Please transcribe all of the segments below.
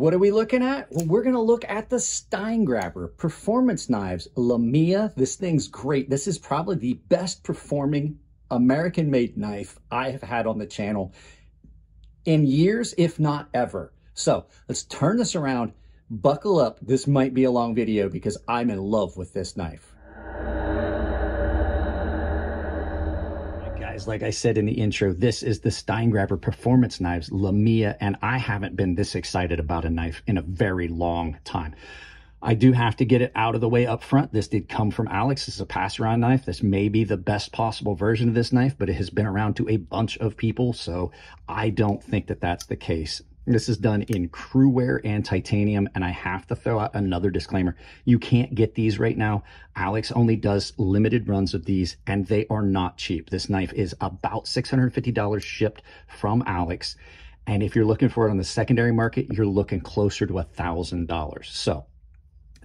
What are we looking at? Well, we're going to look at the Steingraber Performance Knives. Lamia, this thing's great. This is probably the best performing American-made knife I have had on the channel in years, if not ever. So let's turn this around, buckle up. This might be a long video because I'm in love with this knife. Guys, like I said in the intro, this is the Steingraber Performance Knives Lamia, and I haven't been this excited about a knife in a very long time. I do have to get it out of the way up front. This did come from Alex. This is a pass-around knife. This may be the best possible version of this knife, but it has been around to a bunch of people, so I don't think that that's the case. This is done in Cruwear and titanium, and I have to throw out another disclaimer. You can't get these right now. Alex only does limited runs of these, and they are not cheap. This knife is about $650 shipped from Alex, and if you're looking for it on the secondary market, you're looking closer to $1,000. So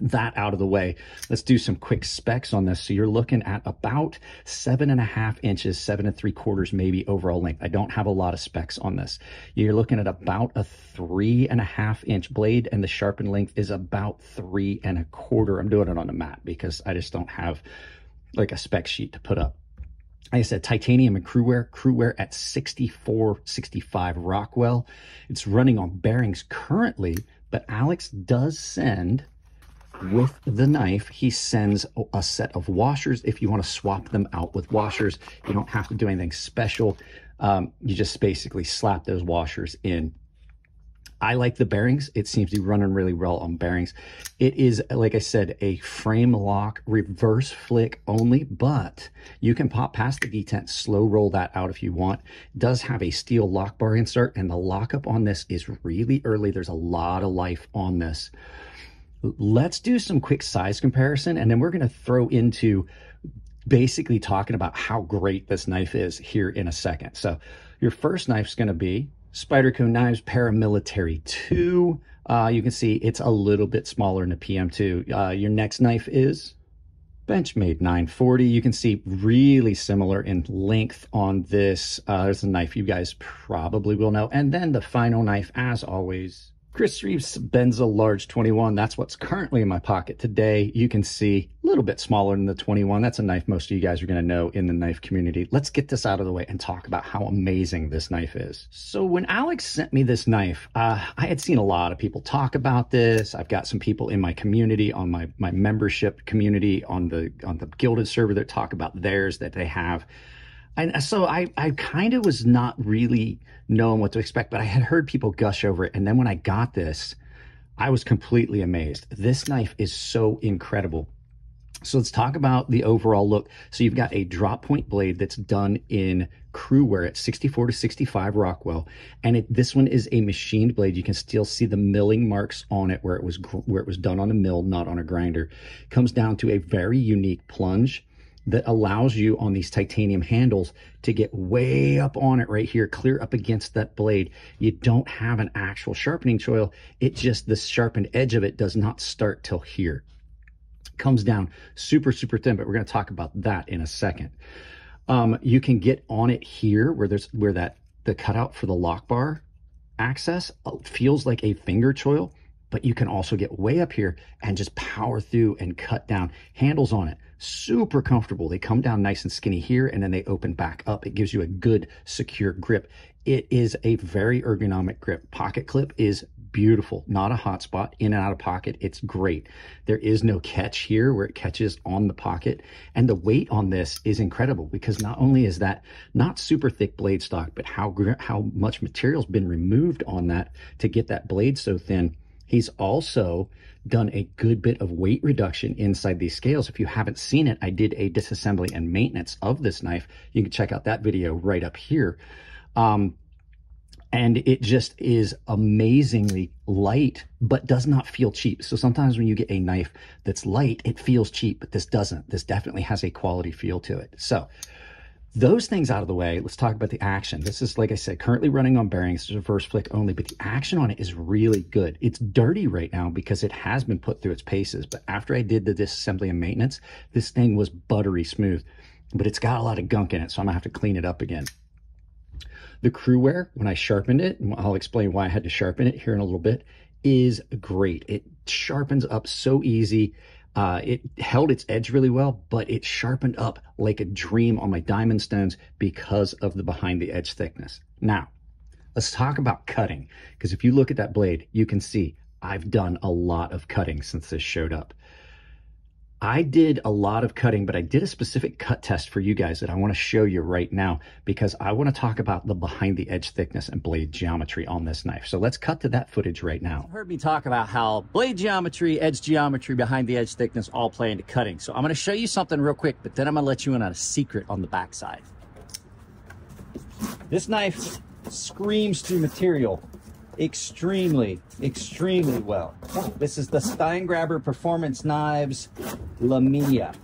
that out of the way, let's do some quick specs on this. So you're looking at about seven and a half inches, seven and three quarters, maybe overall length. I don't have a lot of specs on this. You're looking at about a three and a half inch blade and the sharpened length is about three and a quarter. I'm doing it on a mat because I just don't have like a spec sheet to put up. Like I said, titanium and Cruwear, Cruwear at 64, 65 Rockwell. It's running on bearings currently, but Alex does send with the knife, he sends a set of washers. If you want to swap them out with washers, you don't have to do anything special. Um, you just basically slap those washers in. I like the bearings. It seems to be running really well on bearings. It is, like I said, a frame lock reverse flick only, but you can pop past the detent, slow roll that out if you want. It does have a steel lock bar insert, and the lockup on this is really early. There's a lot of life on this. Let's do some quick size comparison, and then we're going to throw into basically talking about how great this knife is here in a second. So your first knife is going to be Spyderco Knives Paramilitary 2. Uh, you can see it's a little bit smaller than the PM2. Uh, your next knife is Benchmade 940. You can see really similar in length on this. Uh, there's a knife you guys probably will know. And then the final knife, as always, Chris Reeve Sebenza Large 21. That's what's currently in my pocket today. You can see a little bit smaller than the 21. That's a knife most of you guys are going to know in the knife community. Let's get this out of the way and talk about how amazing this knife is. So when Alex sent me this knife, uh, I had seen a lot of people talk about this. I've got some people in my community, on my, my membership community, on the, on the Guilded server that talk about theirs that they have. And uh, so I, I kind of was not really knowing what to expect, but I had heard people gush over it. And then when I got this, I was completely amazed. This knife is so incredible. So let's talk about the overall look. So you've got a drop point blade that's done in Cruwear at 64 to 65 Rockwell. And it, this one is a machined blade. You can still see the milling marks on it where it was where it was done on a mill, not on a grinder. Comes down to a very unique plunge that allows you on these titanium handles to get way up on it right here, clear up against that blade. You don't have an actual sharpening choil. It just, the sharpened edge of it does not start till here. comes down super, super thin, but we're going to talk about that in a second. Um, you can get on it here where there's, where that, the cutout for the lock bar access uh, feels like a finger choil but you can also get way up here and just power through and cut down handles on it super comfortable. They come down nice and skinny here and then they open back up. It gives you a good secure grip. It is a very ergonomic grip. Pocket clip is beautiful, not a hot spot, in and out of pocket. It's great. There is no catch here where it catches on the pocket. And the weight on this is incredible because not only is that not super thick blade stock, but how, how much material's been removed on that to get that blade so thin. He's also done a good bit of weight reduction inside these scales. If you haven't seen it, I did a disassembly and maintenance of this knife. You can check out that video right up here. Um, and it just is amazingly light, but does not feel cheap. So sometimes when you get a knife that's light, it feels cheap, but this doesn't. This definitely has a quality feel to it. So those things out of the way, let's talk about the action. This is, like I said, currently running on bearings, reverse flick only, but the action on it is really good. It's dirty right now because it has been put through its paces, but after I did the disassembly and maintenance, this thing was buttery smooth, but it's got a lot of gunk in it, so I'm gonna have to clean it up again. The Cruwear, when I sharpened it, and I'll explain why I had to sharpen it here in a little bit, is great. It sharpens up so easy. Uh, it held its edge really well, but it sharpened up like a dream on my diamond stones because of the behind the edge thickness. Now, let's talk about cutting, because if you look at that blade, you can see I've done a lot of cutting since this showed up. I did a lot of cutting, but I did a specific cut test for you guys that I want to show you right now because I want to talk about the behind the edge thickness and blade geometry on this knife. So let's cut to that footage right now. You've heard me talk about how blade geometry, edge geometry, behind the edge thickness all play into cutting. So I'm going to show you something real quick, but then I'm going to let you in on a secret on the backside. This knife screams through material extremely, extremely well. This is the Steingraber Performance Knives Lamia.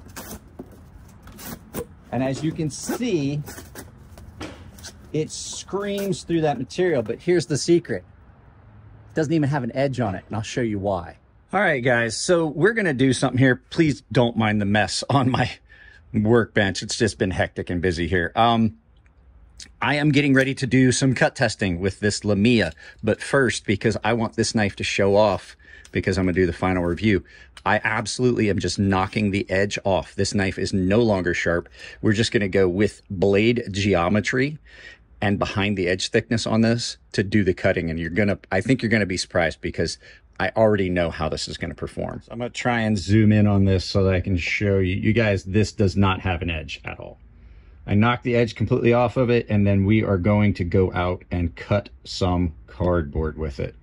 And as you can see, it screams through that material, but here's the secret. It doesn't even have an edge on it, and I'll show you why. All right, guys, so we're gonna do something here. Please don't mind the mess on my workbench. It's just been hectic and busy here. Um, I am getting ready to do some cut testing with this Lamia, but first, because I want this knife to show off, because I'm to do the final review, I absolutely am just knocking the edge off. This knife is no longer sharp. We're just to go with blade geometry and behind the edge thickness on this to do the cutting. And you're to, I think you're to be surprised because I already know how this is to perform. So I'm to try and zoom in on this so that I can show you. You guys, this does not have an edge at all. I knocked the edge completely off of it, and then we are going to go out and cut some cardboard with it.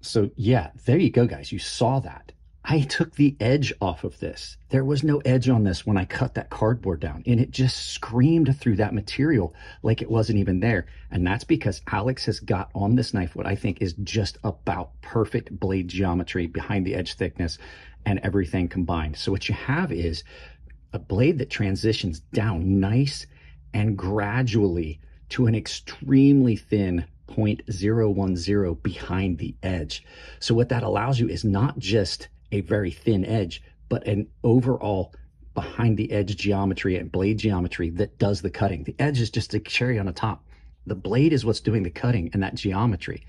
So yeah, there you go, guys. You saw that. I took the edge off of this. There was no edge on this when I cut that cardboard down, and it just screamed through that material like it wasn't even there. And that's because Alex has got on this knife what I think is just about perfect blade geometry behind the edge thickness and everything combined. So what you have is a blade that transitions down nice and gradually to an extremely thin 0.010 behind the edge. So what that allows you is not just a very thin edge, but an overall behind the edge geometry and blade geometry that does the cutting. The edge is just a cherry on the top. The blade is what's doing the cutting and that geometry.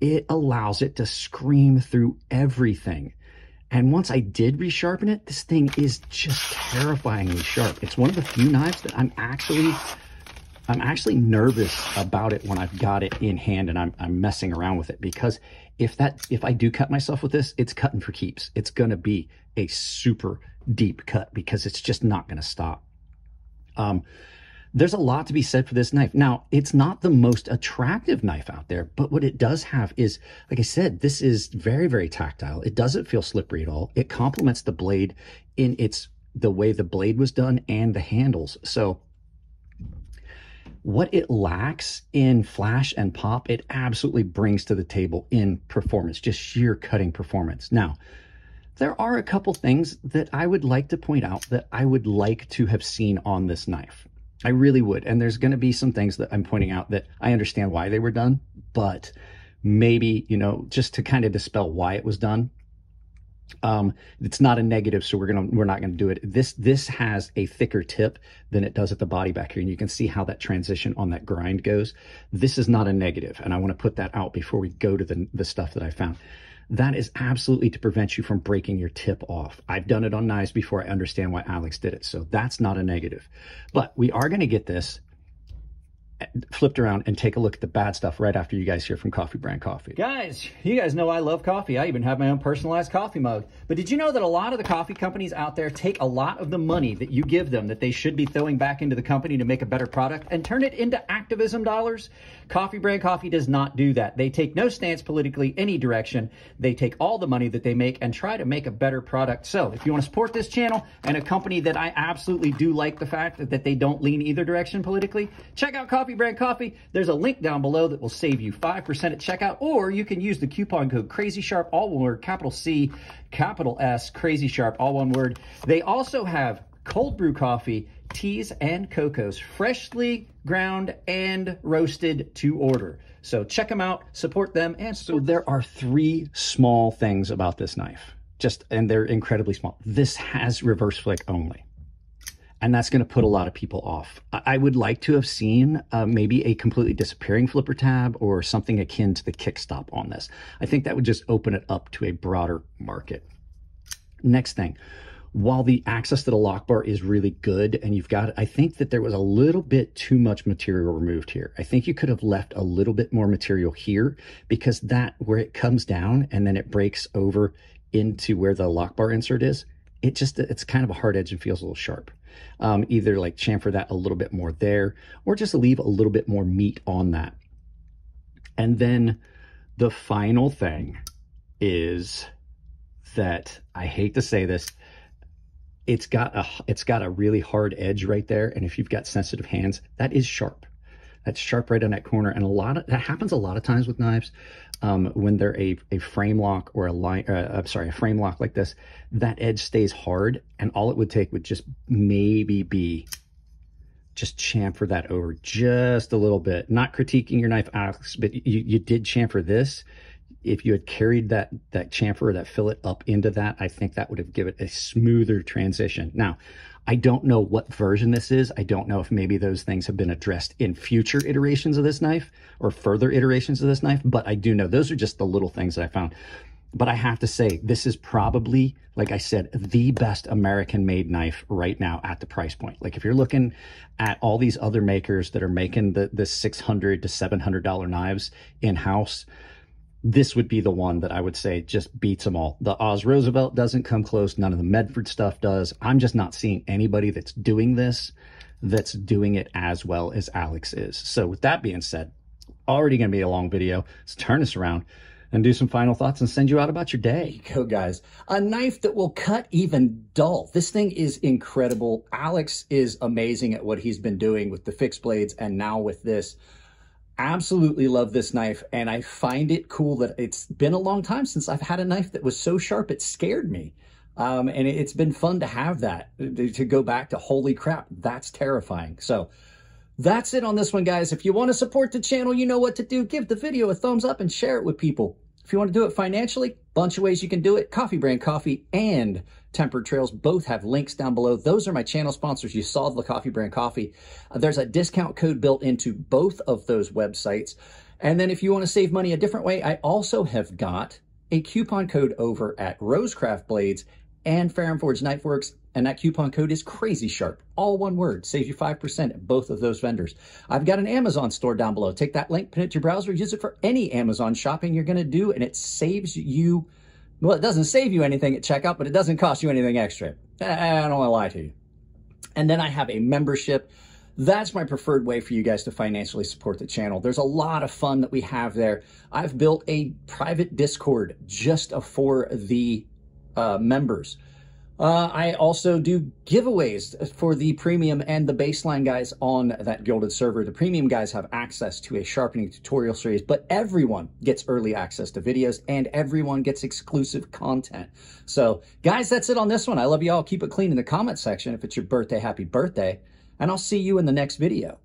It allows it to scream through everything. And once I did resharpen it, this thing is just terrifyingly sharp. It's one of the few knives that I'm actually, I'm actually nervous about it when I've got it in hand and I'm, I'm messing around with it because if that, if I do cut myself with this, it's cutting for keeps. It's going to be a super deep cut because it's just not going to stop. Um, there's a lot to be said for this knife. Now, it's not the most attractive knife out there, but what it does have is, like I said, this is very, very tactile. It doesn't feel slippery at all. It complements the blade in its the way the blade was done and the handles. So what it lacks in flash and pop, it absolutely brings to the table in performance, just sheer cutting performance. Now, there are a couple things that I would like to point out that I would like to have seen on this knife. I really would. And there's going to be some things that I'm pointing out that I understand why they were done, but maybe, you know, just to kind of dispel why it was done. Um, it's not a negative, so we're gonna we're not gonna do it. This this has a thicker tip than it does at the body back here, and you can see how that transition on that grind goes. This is not a negative, and I want to put that out before we go to the the stuff that I found that is absolutely to prevent you from breaking your tip off. I've done it on knives before. I understand why Alex did it. So that's not a negative. But we are going to get this flipped around and take a look at the bad stuff right after you guys hear from Coffee Brand Coffee. Guys, you guys know I love coffee. I even have my own personalized coffee mug. But did you know that a lot of the coffee companies out there take a lot of the money that you give them that they should be throwing back into the company to make a better product and turn it into activism dollars? Coffee Brand Coffee does not do that. They take no stance politically any direction. They take all the money that they make and try to make a better product. So if you want to support this channel and a company that I absolutely do like the fact that, that they don't lean either direction politically, check out Coffee Brand Coffee. There's a link down below that will save you 5% at checkout, or you can use the coupon code Crazy Sharp, all one word, capital C, capital S, Crazy Sharp, all one word. They also have cold brew coffee, teas, and cocos, freshly ground and roasted to order. So check them out, support them, and so there are three small things about this knife. Just and they're incredibly small. This has reverse flick only. And that's going to put a lot of people off. I would like to have seen uh, maybe a completely disappearing flipper tab or something akin to the kickstop on this. I think that would just open it up to a broader market. Next thing, while the access to the lock bar is really good and you've got, I think that there was a little bit too much material removed here. I think you could have left a little bit more material here because that where it comes down and then it breaks over into where the lock bar insert is, it just, it's kind of a hard edge and feels a little sharp. Um, either like chamfer that a little bit more there or just leave a little bit more meat on that. And then the final thing is that I hate to say this, it's got a it's got a really hard edge right there and if you've got sensitive hands that is sharp that's sharp right on that corner. And a lot of that happens a lot of times with knives um, when they're a, a frame lock or a line uh, i'm sorry a frame lock like this that edge stays hard and all it would take would just maybe be just chamfer that over just a little bit. Not critiquing your knife alex but you, you did chamfer this. If you had carried that that chamfer or that fillet up into that, I think that would have given a smoother transition. Now, I don't know what version this is. I don't know if maybe those things have been addressed in future iterations of this knife or further iterations of this knife, but I do know those are just the little things that I found. But I have to say, this is probably, like I said, the best American made knife right now at the price point. Like if you're looking at all these other makers that are making the, the 600 to $700 knives in house, this would be the one that I would say just beats them all. The Oz Roosevelt doesn't come close. None of the Medford stuff does. I'm just not seeing anybody that's doing this that's doing it as well as Alex is. So with that being said, already going to be a long video. Let's turn this around and do some final thoughts and send you out about your day. Go guys. A knife that will cut even dull. This thing is incredible. Alex is amazing at what he's been doing with the fixed blades and now with this absolutely love this knife and I find it cool that it's been a long time since I've had a knife that was so sharp it scared me. Um, and it's been fun to have that, to go back to holy crap, that's terrifying. So that's it on this one, guys. If you want to support the channel, you know what to do. Give the video a thumbs up and share it with people. If you want to do it financially, bunch of ways you can do it. Coffee Brand Coffee and Tempered Trails both have links down below. Those are my channel sponsors. You saw the Coffee Brand Coffee. Uh, there's a discount code built into both of those websites. And then if you want to save money a different way, I also have got a coupon code over at Rosecraft Blades and Ferrum Forge Knifeworks and that coupon code is crazy sharp. All one word. Saves you 5% at both of those vendors. I've got an Amazon store down below. Take that link, pin it to your browser, use it for any Amazon shopping you're going to do, and it saves you, well, it doesn't save you anything at checkout, but it doesn't cost you anything extra. I don't want to lie to you. And then I have a membership. That's my preferred way for you guys to financially support the channel. There's a lot of fun that we have there. I've built a private Discord just for the uh, members. Uh, I also do giveaways for the premium and the baseline guys on that guilded server. The premium guys have access to a sharpening tutorial series, but everyone gets early access to videos and everyone gets exclusive content. So guys, that's it on this one. I love you all. Keep it clean in the comment section. If it's your birthday, happy birthday. And I'll see you in the next video.